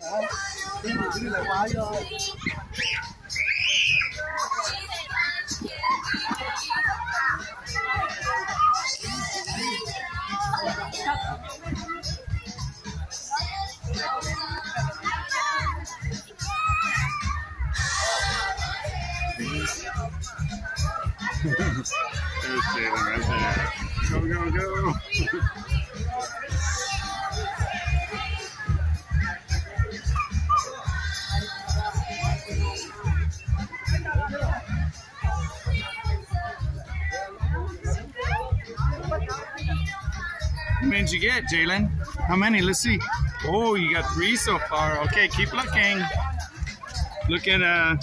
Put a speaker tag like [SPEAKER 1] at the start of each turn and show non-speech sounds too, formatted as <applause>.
[SPEAKER 1] There's Jalen right there. Go, go, go. <laughs> How many did you get, Jalen? How many? Let's see. Oh, you got three so far. Okay, keep looking. Look at uh